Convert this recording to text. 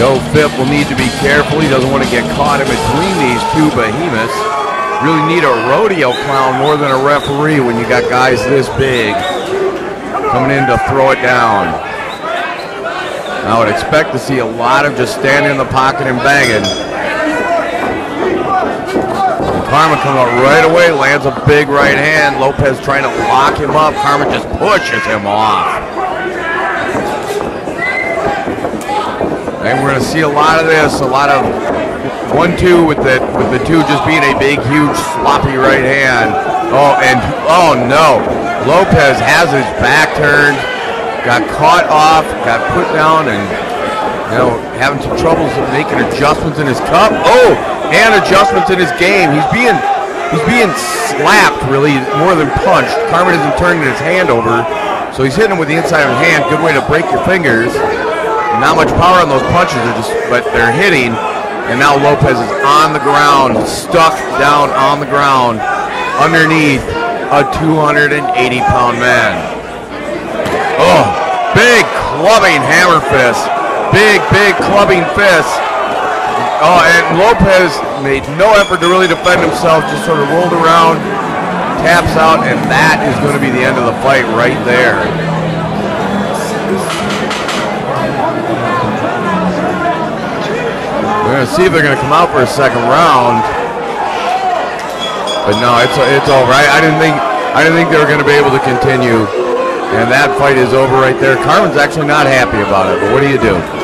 Joe Fipp will need to be careful. He doesn't want to get caught in between these two behemoths. Really need a rodeo clown more than a referee when you got guys this big coming in to throw it down. I would expect to see a lot of just standing in the pocket and banging. Carman comes out right away, lands a big right hand. Lopez trying to lock him up. Carman just pushes him off. And we're going to see a lot of this, a lot of one-two with the with the two just being a big, huge, sloppy right hand. Oh, and oh no, Lopez has his back turned, got caught off, got put down, and you know having some troubles making adjustments in his cup. Oh, and adjustments in his game. He's being he's being slapped really more than punched. Carman isn't turning his hand over, so he's hitting him with the inside of his hand. Good way to break your fingers. Not much power on those punches, they're just but they're hitting. And now Lopez is on the ground, stuck down on the ground, underneath a 280 pound man. Oh, big clubbing hammer fist. Big, big clubbing fist. Oh, and Lopez made no effort to really defend himself, just sort of rolled around, taps out, and that is going to be the end of the fight right there. See if they're going to come out for a second round. But no, it's it's all right. I didn't think I didn't think they were going to be able to continue. And that fight is over right there. Carman's actually not happy about it, but what do you do?